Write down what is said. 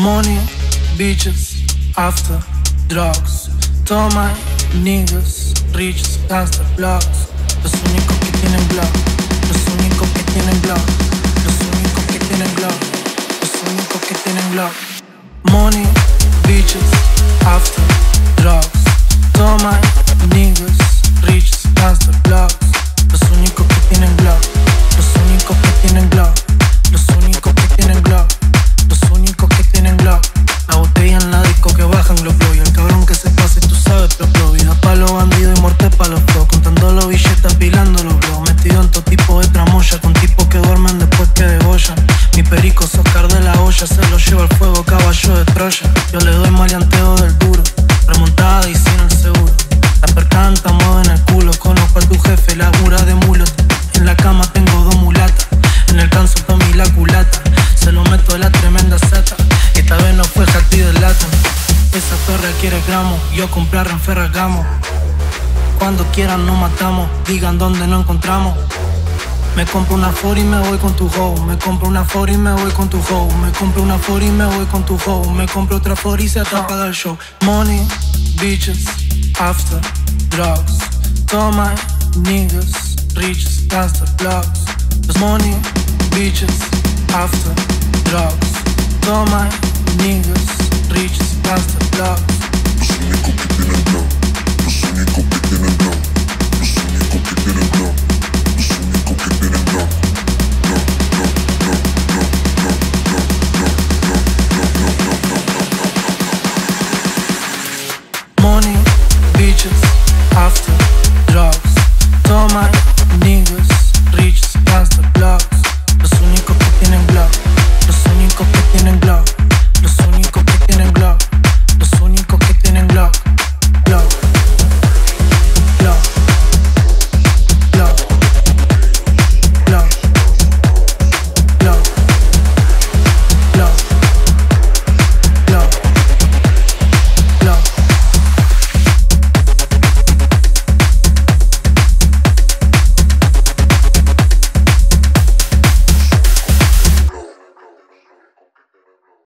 Money, bitches, after, drugs. Toma, niggas, rich, gangster, Glocks. Los únicos que tienen Glock. Los únicos que tienen Glock. Los únicos que tienen Glock. Los únicos que tienen Glock. Money, en el culo. Conozco a tu jefe, la cura de mulo. En la cama tengo dos mulatas. En el canso Tommy la culata. Se lo meto de la tremenda sata. Esta vez no fue jati de lata. Esa perra quiere gramo. Yo comprar en Ferragamo. Cuando quieran nos matamos. Digan dónde no encontramos. Me compro una for y me voy con tu hoe. Me compro una for y me voy con tu hoe. Me compro una for y me voy con tu hoe. Me compro otra for y se atrapa el show. Money, bitches, after, drugs. Toma, niggas, rich, gangster, Glocks. Los money, bitches, after, drugs. Toma, niggas, rich, gangster, Glocks. soft